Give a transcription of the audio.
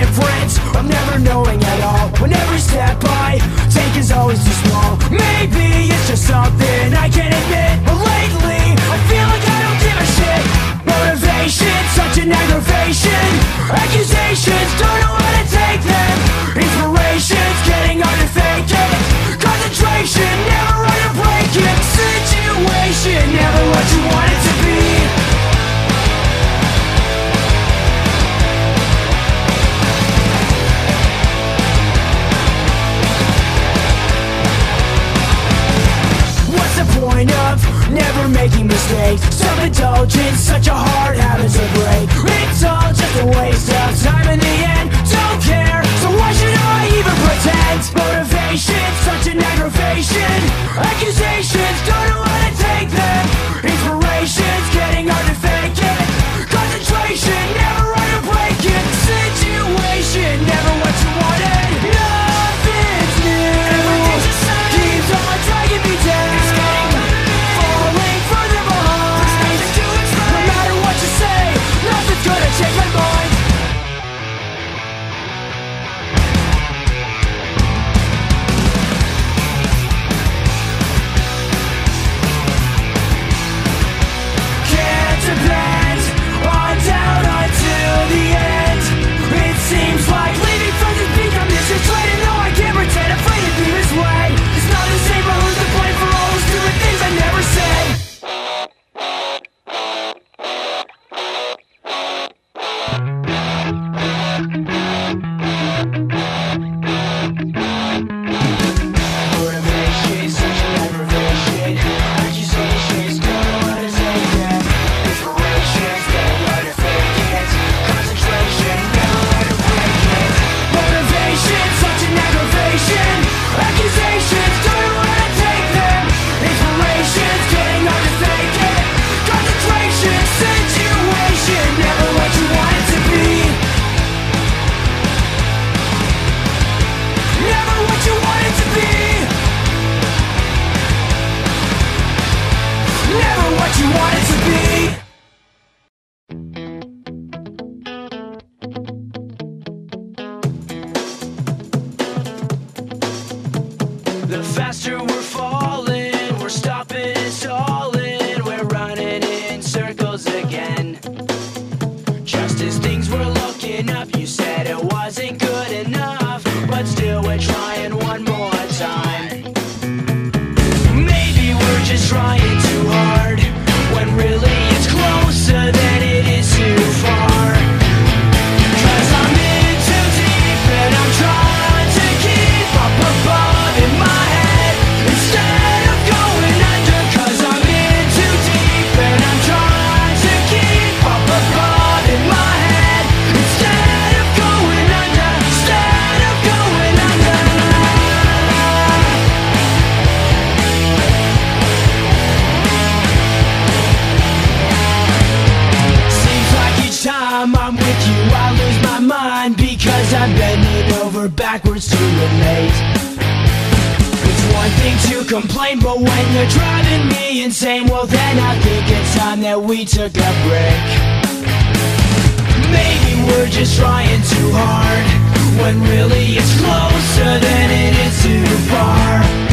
difference of never knowing at all When every step I take is always too small. Maybe it's just something I can't admit But lately, I feel like I don't give a shit. Motivation, such an aggravation. Accusations, don't know how to take them. Inspiration's getting hard to fake it. Concentration, never hard to break it. mistakes Self-indulgence, such a hard habit to break. The faster we're falling, we're stopping and stalling, we're running in circles again. Just I lose my mind because I'm bending over backwards to relate. It's one thing to complain, but when you're driving me insane Well then I think it's time that we took a break. Maybe we're just trying too hard When really it's closer than it is too far.